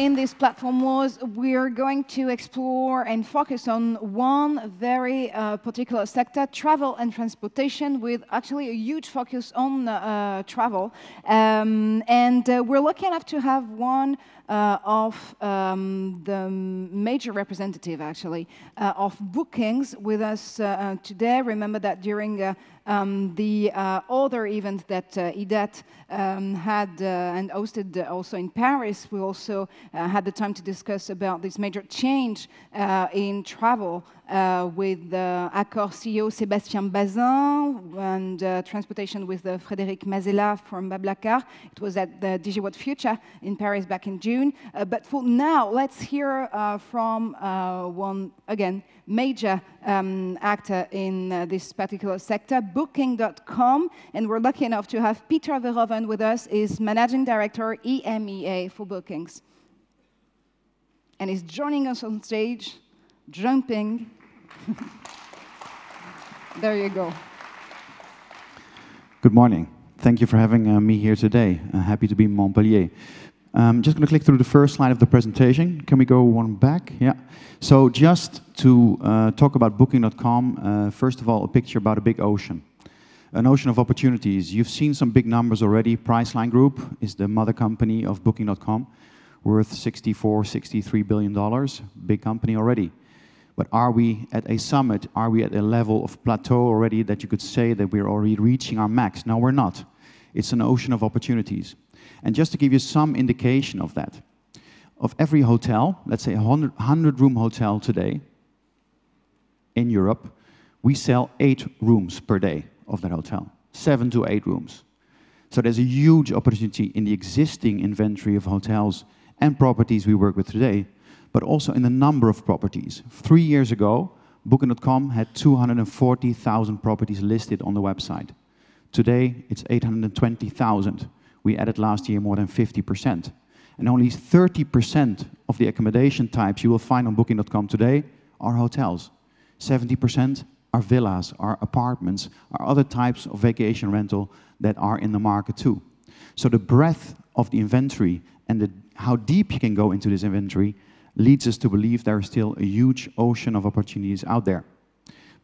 in this platform wars we're going to explore and focus on one very uh, particular sector, travel and transportation, with actually a huge focus on uh, travel. Um, and uh, we're lucky enough to have one uh, of um, the major representative, actually, uh, of bookings with us uh, today. Remember that during um, the uh, other event that uh, IDATE um, had uh, and hosted also in Paris, we also had the time to discuss about this major change in travel with Accor CEO Sébastien Bazin and transportation with Frédéric Mazzella from Blablacar. It was at the DigiWorld Future in Paris back in June. but for now, let's hear from one, again, major um, actor in uh, this particular sector, Booking.com, and we're lucky enough to have Peter Verhoeven with us, is Managing Director EMEA for Bookings. And he's joining us on stage, jumping. there you go. Good morning. Thank you for having uh, me here today. Uh, happy to be in Montpellier. I'm um, just going to click through the first slide of the presentation. Can we go one back? Yeah. So just to uh, talk about Booking.com, uh, first of all, a picture about a big ocean. An ocean of opportunities. You've seen some big numbers already. Priceline Group is the mother company of Booking.com, worth 64, 63 billion dollars. Big company already. But are we at a summit? Are we at a level of plateau already that you could say that we're already reaching our max? No, we're not. It's an ocean of opportunities. And just to give you some indication of that, of every hotel, let's say a 100 room hotel today in Europe, we sell eight rooms per day of that hotel, seven to eight rooms. So there's a huge opportunity in the existing inventory of hotels and properties we work with today, but also in the number of properties. Three years ago, Booking.com had 240,000 properties listed on the website. Today, it's 820,000 we added last year more than 50%. And only 30% of the accommodation types you will find on Booking.com today are hotels. 70% are villas, are apartments, are other types of vacation rental that are in the market too. So the breadth of the inventory and the, how deep you can go into this inventory leads us to believe there is still a huge ocean of opportunities out there.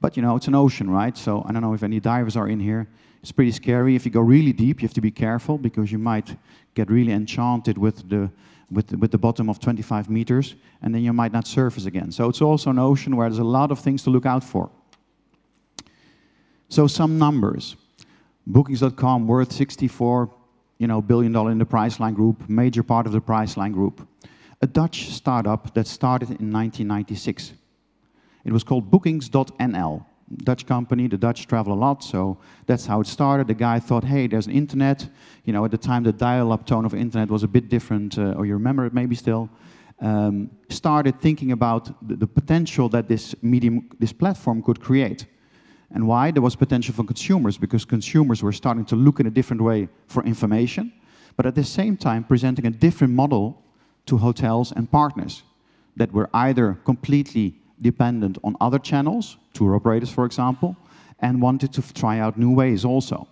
But you know, it's an ocean, right? So I don't know if any divers are in here. It's pretty scary. If you go really deep, you have to be careful because you might get really enchanted with the, with the, with the bottom of 25 meters, and then you might not surface again. So it's also an ocean where there's a lot of things to look out for. So some numbers. Bookings.com worth 64 you know, billion dollar in the Priceline Group, major part of the Priceline Group. A Dutch startup that started in 1996. It was called Bookings.nl. Dutch company, the Dutch travel a lot, so that's how it started. The guy thought, hey, there's an internet. You know, at the time, the dial-up tone of internet was a bit different, uh, or you remember it maybe still. Um, started thinking about the, the, potential that this medium, this platform could create. And why? There was potential for consumers, because consumers were starting to look in a different way for information, but at the same time presenting a different model to hotels and partners that were either completely dependent on other channels, tour operators, for example, and wanted to try out new ways also.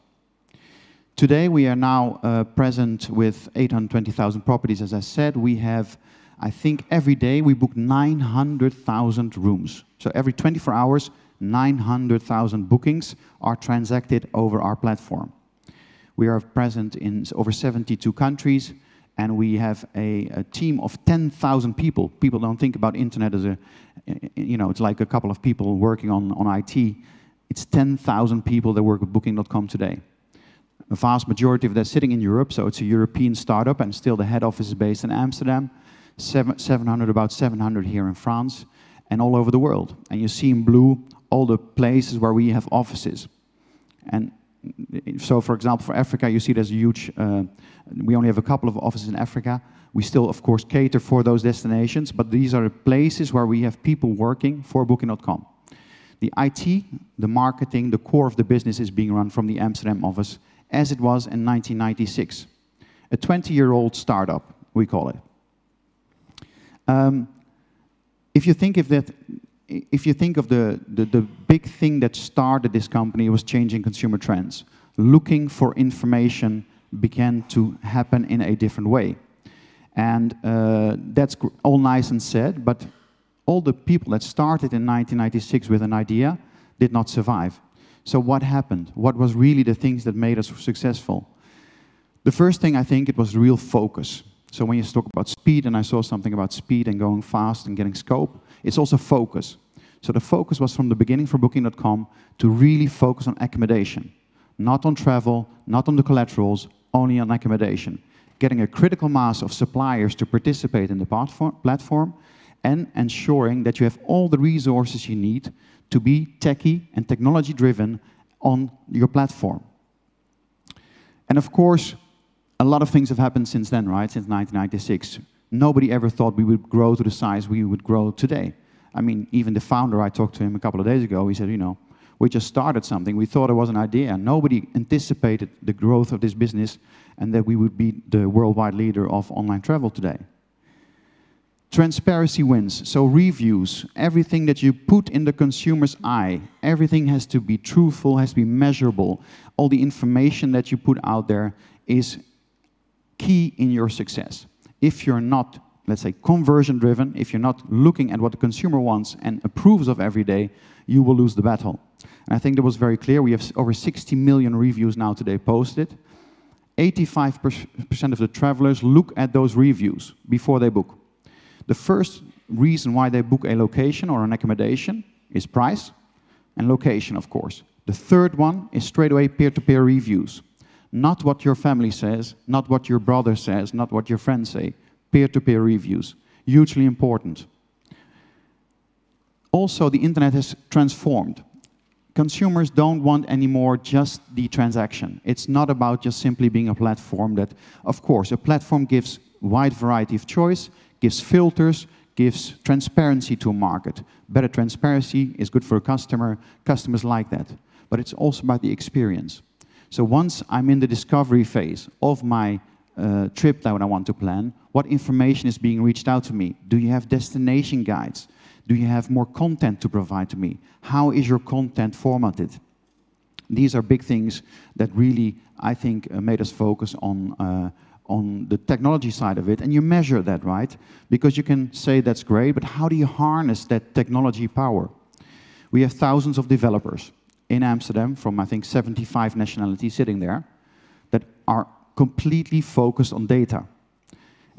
Today, we are now uh, present with 820,000 properties, as I said. We have, I think, every day we book 900,000 rooms. So every 24 hours, 900,000 bookings are transacted over our platform. We are present in over 72 countries, and we have a, a team of 10,000 people. People don't think about internet as a, you know, it's like a couple of people working on, on IT. It's 10,000 people that work with Booking.com today. A vast majority of that sitting in Europe, so it's a European startup, and still the head office is based in Amsterdam. Seven, 700, about 700 here in France, and all over the world. And you see in blue all the places where we have offices. And so, for example, for Africa, you see there's a huge, uh, we only have a couple of offices in Africa. We still, of course, cater for those destinations, but these are the places where we have people working for Booking.com. The IT, the marketing, the core of the business is being run from the Amsterdam office, as it was in 1996. A 20-year-old startup, we call it. Um, if you think of that, if you think of the, the, the, big thing that started this company was changing consumer trends. Looking for information began to happen in a different way. And uh, that's all nice and said, but all the people that started in 1996 with an idea did not survive. So what happened? What was really the things that made us successful? The first thing I think it was real focus. So when you talk about speed, and I saw something about speed and going fast and getting scope, it's also focus. So the focus was from the beginning for Booking.com to really focus on accommodation, not on travel, not on the collaterals, only on accommodation. Getting a critical mass of suppliers to participate in the platform and ensuring that you have all the resources you need to be techie and technology driven on your platform. And of course, a lot of things have happened since then, right? Since 1996. Nobody ever thought we would grow to the size we would grow today. I mean, even the founder, I talked to him a couple of days ago, he said, you know, we just started something. We thought it was an idea. Nobody anticipated the growth of this business and that we would be the worldwide leader of online travel today. Transparency wins. So reviews, everything that you put in the consumer's eye, everything has to be truthful, has to be measurable. All the information that you put out there is key in your success. If you're not, let's say, conversion driven, if you're not looking at what the consumer wants and approves of every day, you will lose the battle. And I think that was very clear. We have over 60 million reviews now today posted. 85% of the travelers look at those reviews before they book. The first reason why they book a location or an accommodation is price and location, of course. The third one is straight away peer-to-peer -peer reviews. Not what your family says, not what your brother says, not what your friends say. Peer-to-peer -peer reviews, hugely important. Also, the internet has transformed. Consumers don't want anymore just the transaction. It's not about just simply being a platform that, of course, a platform gives wide variety of choice, gives filters, gives transparency to a market. Better transparency is good for a customer. Customers like that. But it's also about the experience. So once I'm in the discovery phase of my uh, trip that I want to plan, what information is being reached out to me? Do you have destination guides? Do you have more content to provide to me? How is your content formatted? These are big things that really, I think, uh, made us focus on uh, on the technology side of it, and you measure that, right? Because you can say that's great, but how do you harness that technology power? We have thousands of developers in Amsterdam from, I think, 75 nationalities sitting there that are completely focused on data.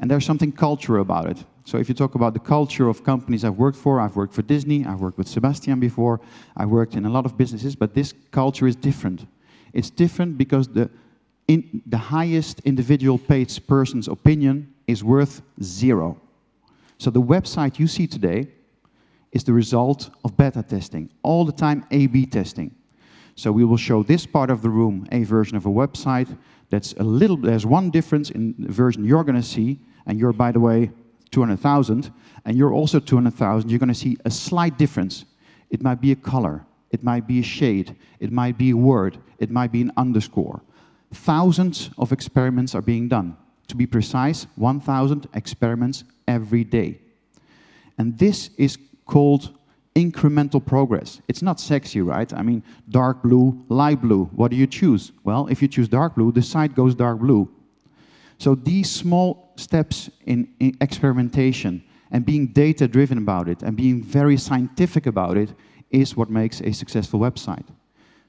And there's something cultural about it. So if you talk about the culture of companies I've worked for, I've worked for Disney, I've worked with Sebastian before, I've worked in a lot of businesses, but this culture is different. It's different because the in the highest individual paid person's opinion is worth zero. So the website you see today is the result of beta testing, all the time A-B testing. So we will show this part of the room a version of a website that's a little, there's one difference in the version you're gonna see, and you're, by the way, 200,000, and you're also 200,000, you're gonna see a slight difference. It might be a color, it might be a shade, it might be a word, it might be an underscore. Thousands of experiments are being done. To be precise, 1,000 experiments every day. And this is called incremental progress. It's not sexy, right? I mean, dark blue, light blue. What do you choose? Well, if you choose dark blue, the site goes dark blue. So these small steps in, in experimentation and being data-driven about it and being very scientific about it is what makes a successful website.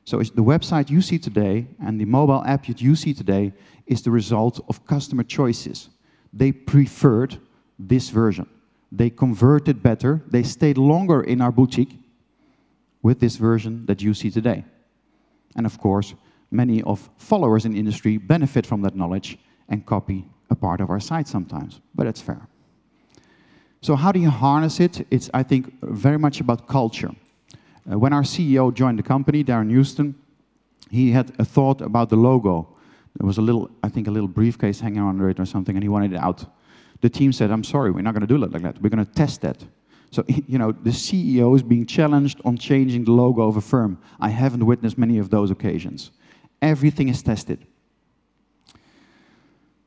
So the website you see today and the mobile app that you see today is the result of customer choices. They preferred this version. They converted better. They stayed longer in our boutique with this version that you see today. And of course, many of followers in industry benefit from that knowledge and copy a part of our site sometimes, but it's fair. So how do you harness it? It's, I think, very much about culture. Uh, when our CEO joined the company, Darren Houston, he had a thought about the logo. There was a little, I think, a little briefcase hanging under it or something, and he wanted it out. The team said, I'm sorry, we're not going to do it like that. We're going to test that. So, you know, the CEO is being challenged on changing the logo of a firm. I haven't witnessed many of those occasions. Everything is tested.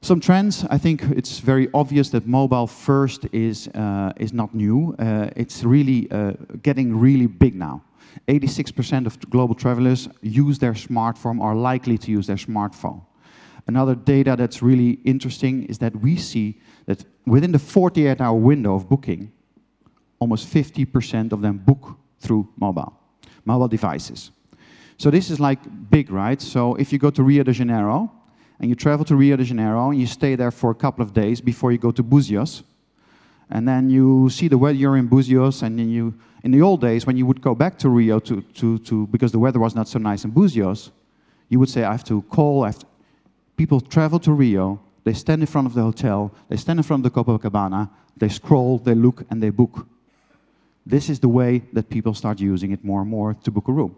Some trends, I think it's very obvious that mobile first is, uh, is not new. Uh, it's really uh, getting really big now. 86% of global travelers use their smartphone or are likely to use their smartphone. Another data that's really interesting is that we see that within the 48-hour window of booking, almost 50% of them book through mobile, mobile devices. So this is like big, right? So if you go to Rio de Janeiro, and you travel to Rio de Janeiro, and you stay there for a couple of days before you go to Buzios, and then you see the weather you're in Buzios, and then you, in the old days, when you would go back to Rio to, to, to because the weather was not so nice in Buzios, you would say, I have to call, I have to. People travel to Rio, they stand in front of the hotel, they stand in front of the Copacabana, they scroll, they look, and they book. This is the way that people start using it more and more to book a room.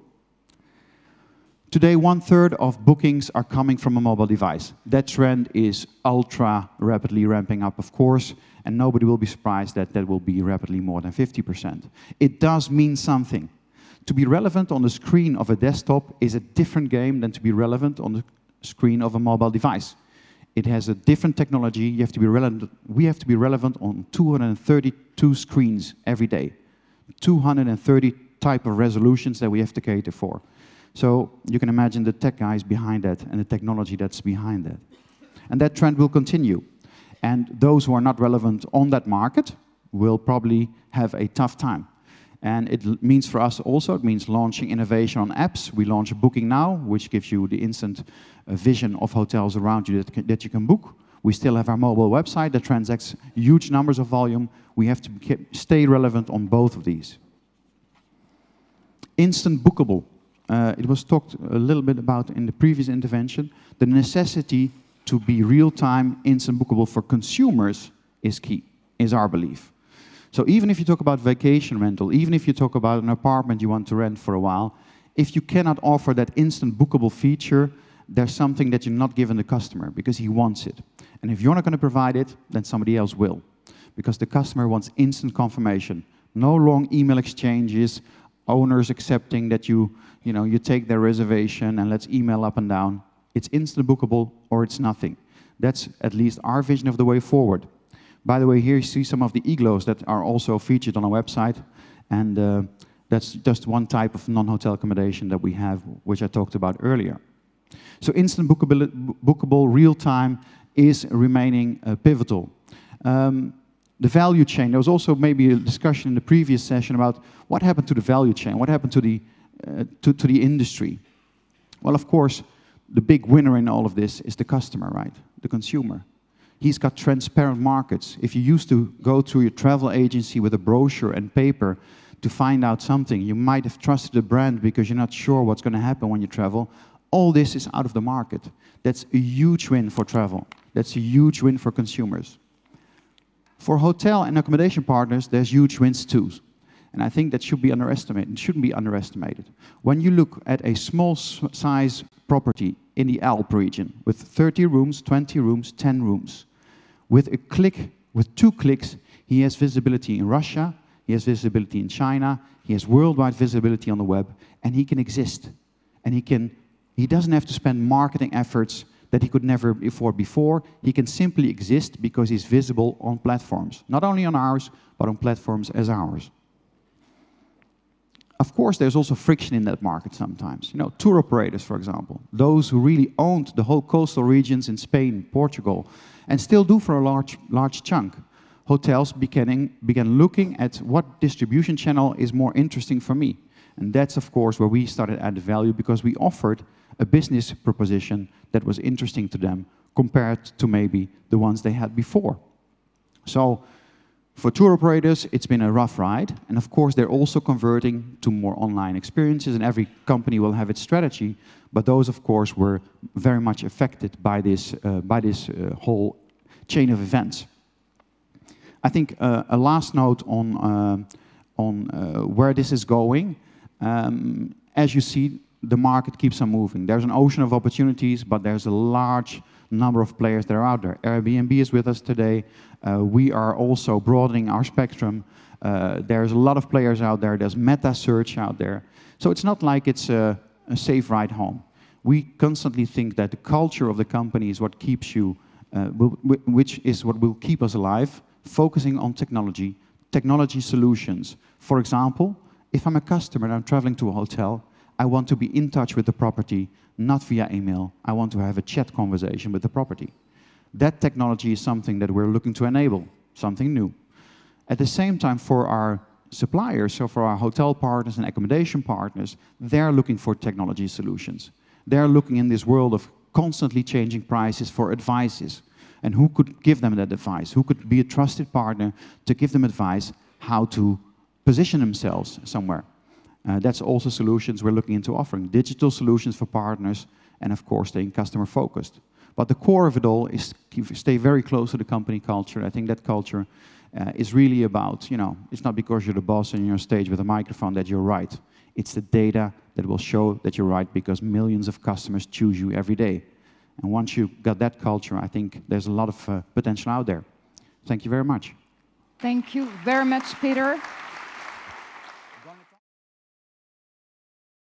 Today, one third of bookings are coming from a mobile device. That trend is ultra rapidly ramping up, of course, and nobody will be surprised that that will be rapidly more than 50%. It does mean something. To be relevant on the screen of a desktop is a different game than to be relevant on the screen of a mobile device. It has a different technology. You have to be relevant. We have to be relevant on 232 screens every day. 230 type of resolutions that we have to cater for. So you can imagine the tech guys behind that and the technology that's behind that. And that trend will continue. And those who are not relevant on that market will probably have a tough time. And it means for us also, it means launching innovation on apps. We launch Booking Now, which gives you the instant uh, vision of hotels around you that, that you can book. We still have our mobile website that transacts huge numbers of volume. We have to stay relevant on both of these. Instant bookable. Uh, it was talked a little bit about in the previous intervention. The necessity to be real-time, instant bookable for consumers is key, is our belief. So even if you talk about vacation rental, even if you talk about an apartment you want to rent for a while, if you cannot offer that instant bookable feature, there's something that you're not giving the customer because he wants it. And if you're not going to provide it, then somebody else will. Because the customer wants instant confirmation. No long email exchanges, owners accepting that you, you, know, you take their reservation and let's email up and down. It's instant bookable or it's nothing. That's at least our vision of the way forward. By the way, here you see some of the igloos that are also featured on our website. And uh, that's just one type of non-hotel accommodation that we have, which I talked about earlier. So instant bookable, bookable real-time is remaining uh, pivotal. Um, the value chain, there was also maybe a discussion in the previous session about what happened to the value chain, what happened to the, uh, to, to the industry. Well, of course, the big winner in all of this is the customer, right? The consumer. He's got transparent markets. If you used to go to your travel agency with a brochure and paper to find out something, you might have trusted a brand because you're not sure what's going to happen when you travel. All this is out of the market. That's a huge win for travel. That's a huge win for consumers. For hotel and accommodation partners, there's huge wins too. And I think that should be underestimated. It shouldn't be underestimated. When you look at a small size property in the Alp region with 30 rooms, 20 rooms, 10 rooms, with a click, with two clicks, he has visibility in Russia, he has visibility in China, he has worldwide visibility on the web, and he can exist. And he can, he doesn't have to spend marketing efforts that he could never afford before. He can simply exist because he's visible on platforms, not only on ours, but on platforms as ours. Of course, there's also friction in that market sometimes. You know, tour operators, for example, those who really owned the whole coastal regions in Spain, Portugal, and still do for a large, large chunk. Hotels beginning, began looking at what distribution channel is more interesting for me. And that's, of course, where we started added value because we offered a business proposition that was interesting to them compared to maybe the ones they had before. So for tour operators, it's been a rough ride. And of course, they're also converting to more online experiences, and every company will have its strategy. But those, of course, were very much affected by this, uh, by this uh, whole chain of events. I think uh, a last note on, uh, on uh, where this is going. Um, as you see, the market keeps on moving. There's an ocean of opportunities, but there's a large number of players that are out there. Airbnb is with us today. Uh, we are also broadening our spectrum. There's a lot of players out there. There's meta search out there. So it's not like it's a, a, safe ride home. We constantly think that the culture of the company is what keeps you, Uh, which is what will keep us alive, focusing on technology, technology solutions. For example, if I'm a customer and I'm traveling to a hotel, I want to be in touch with the property not via email. I want to have a chat conversation with the property. That technology is something that we're looking to enable, something new. At the same time, for our suppliers, so for our hotel partners and accommodation partners, they're looking for technology solutions. They're looking in this world of constantly changing prices for advices. And who could give them that advice? Who could be a trusted partner to give them advice how to position themselves somewhere? Uh, that's also solutions we're looking into offering. Digital solutions for partners, and of course, staying customer focused. But the core of it all is stay very close to the company culture. I think that culture uh, is really about, you know, it's not because you're the boss and you're on stage with a microphone that you're right. It's the data that will show that you're right because millions of customers choose you every day. And once you've got that culture, I think there's a lot of uh, potential out there. Thank you very much. Thank you very much, Peter.